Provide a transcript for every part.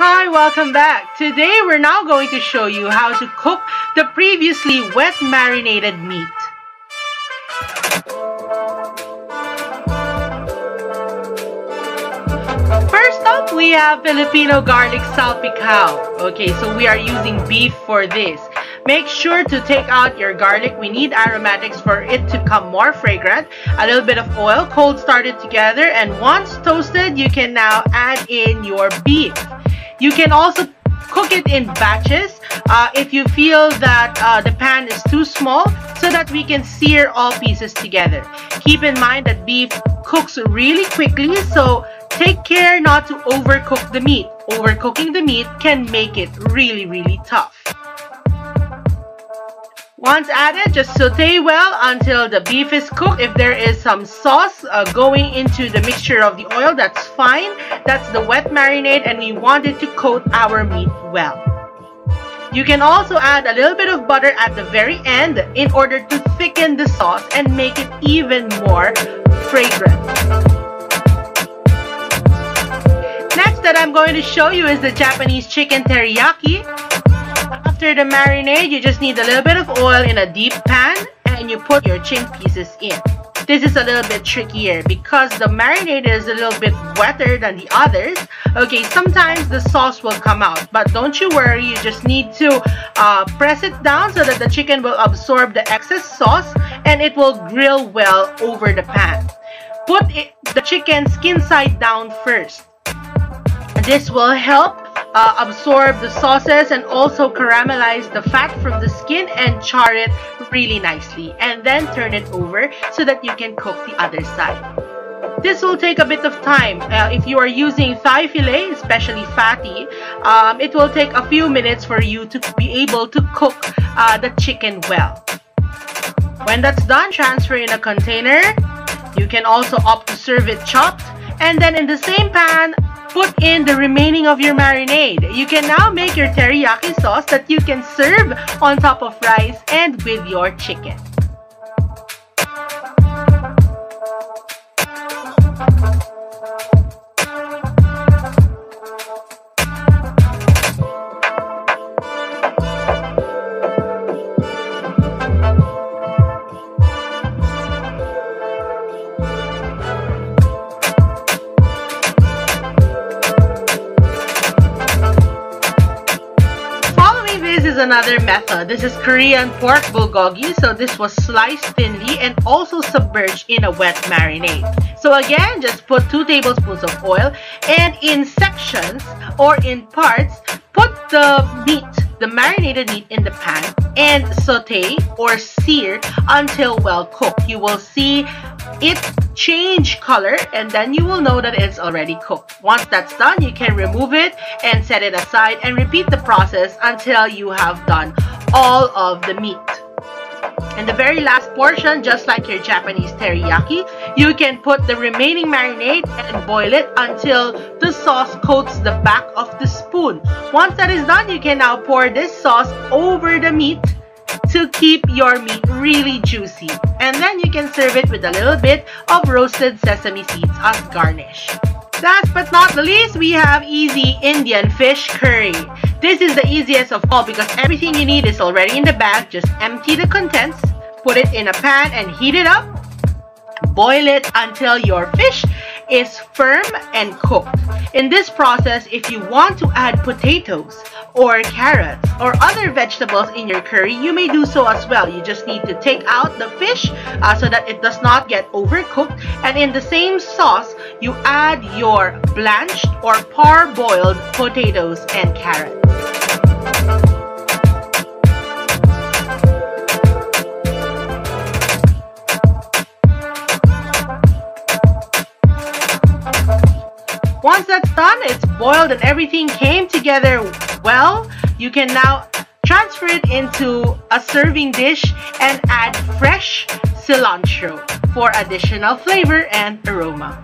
Hi, welcome back. Today we're now going to show you how to cook the previously wet marinated meat. First up, we have Filipino garlic salpicao. Okay, so we are using beef for this. Make sure to take out your garlic. We need aromatics for it to become more fragrant. A little bit of oil, cold started together, and once toasted, you can now add in your beef. You can also cook it in batches uh, if you feel that uh, the pan is too small so that we can sear all pieces together. Keep in mind that beef cooks really quickly so take care not to overcook the meat. Overcooking the meat can make it really really tough. Once added, just saute well until the beef is cooked. If there is some sauce uh, going into the mixture of the oil, that's fine. That's the wet marinade and we want it to coat our meat well. You can also add a little bit of butter at the very end in order to thicken the sauce and make it even more fragrant. Next that I'm going to show you is the Japanese chicken teriyaki. After the marinade, you just need a little bit of oil in a deep pan and you put your chink pieces in. This is a little bit trickier because the marinade is a little bit wetter than the others. Okay, sometimes the sauce will come out, but don't you worry, you just need to uh, press it down so that the chicken will absorb the excess sauce and it will grill well over the pan. Put it, the chicken skin side down first. This will help uh, absorb the sauces and also caramelize the fat from the skin and char it really nicely and then turn it over so that you can cook the other side. This will take a bit of time. Uh, if you are using thigh fillet, especially fatty, um, it will take a few minutes for you to be able to cook uh, the chicken well. When that's done, transfer in a container. You can also opt to serve it chopped. And then in the same pan, put in the remaining of your marinade. You can now make your teriyaki sauce that you can serve on top of rice and with your chicken. Another method. This is Korean pork bulgogi. So this was sliced thinly and also submerged in a wet marinade. So again, just put 2 tablespoons of oil and in sections or in parts, put the meat, the marinated meat in the pan and saute or sear until well cooked. You will see it change color and then you will know that it's already cooked. Once that's done, you can remove it and set it aside and repeat the process until you have done all of the meat. In the very last portion, just like your Japanese teriyaki, you can put the remaining marinade and boil it until the sauce coats the back of the spoon. Once that is done, you can now pour this sauce over the meat to keep your meat really juicy. And then you can serve it with a little bit of roasted sesame seeds as garnish. Last but not the least, we have easy Indian fish curry. This is the easiest of all because everything you need is already in the bag. Just empty the contents, put it in a pan and heat it up. Boil it until your fish is firm and cooked. In this process, if you want to add potatoes or carrots or other vegetables in your curry, you may do so as well. You just need to take out the fish uh, so that it does not get overcooked. And in the same sauce, you add your blanched or parboiled potatoes and carrots. Once that's done, it's boiled and everything came together well, you can now transfer it into a serving dish and add fresh cilantro for additional flavor and aroma.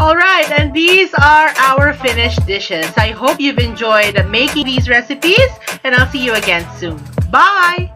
Alright, and these are our finished dishes. I hope you've enjoyed making these recipes and I'll see you again soon. Bye!